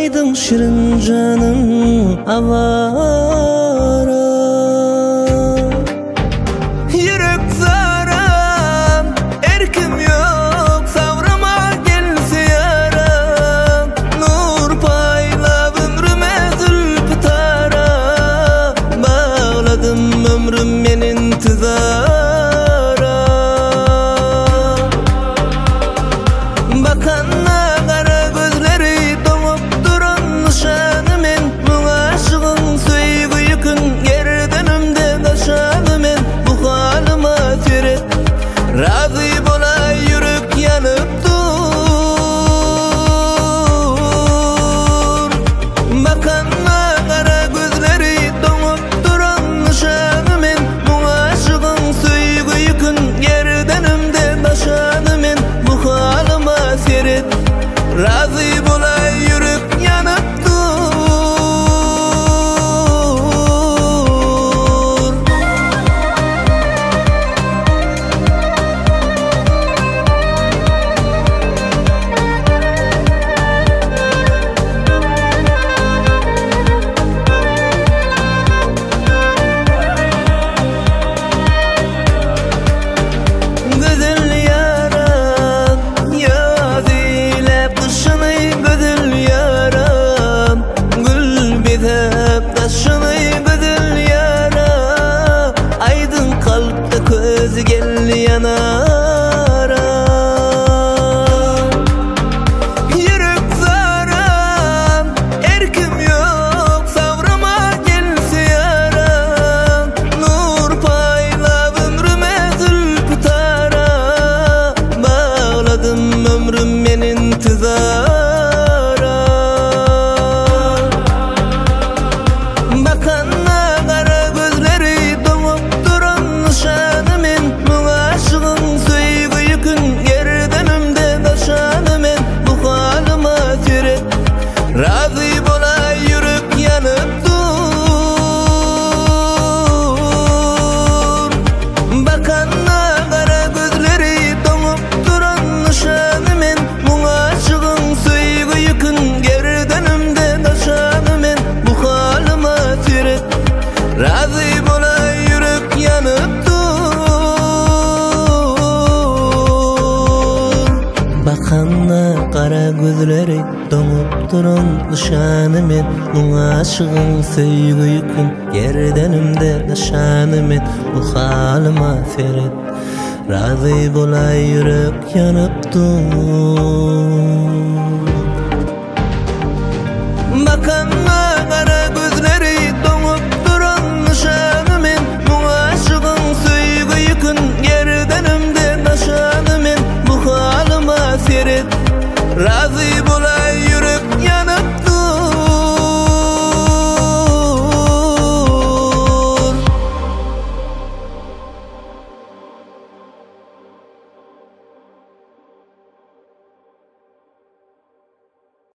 olaydım şirin canım avara Yürek zaram, erkim yok savrama gel ziyara Nur payla ömrüme zülpü tara, bağladım ömrüm love No. Qara gözleri donup duran nişanım et Buna aşığın söygü yükün Gerdenimde nişanım Bu halıma feret Razı bulay yürek yanıp dur